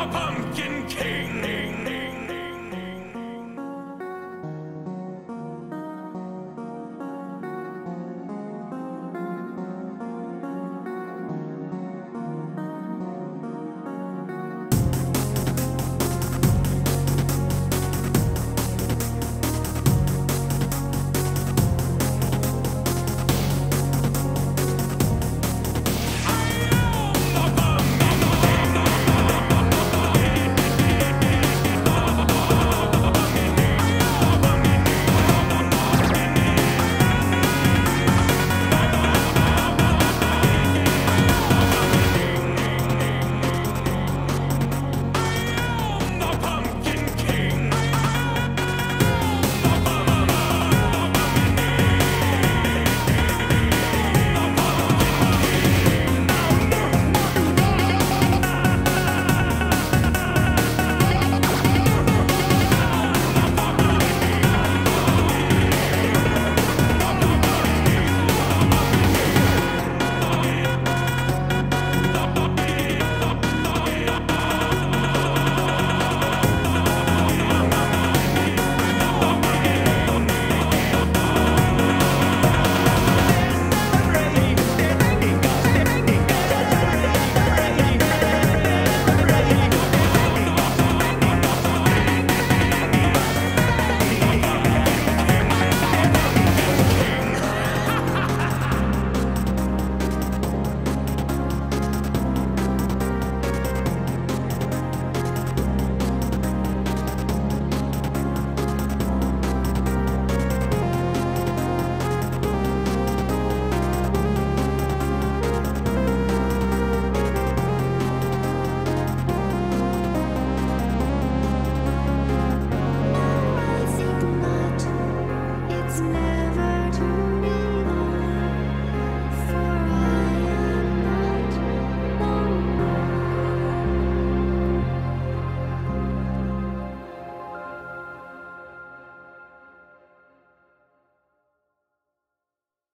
the Pumpkin King!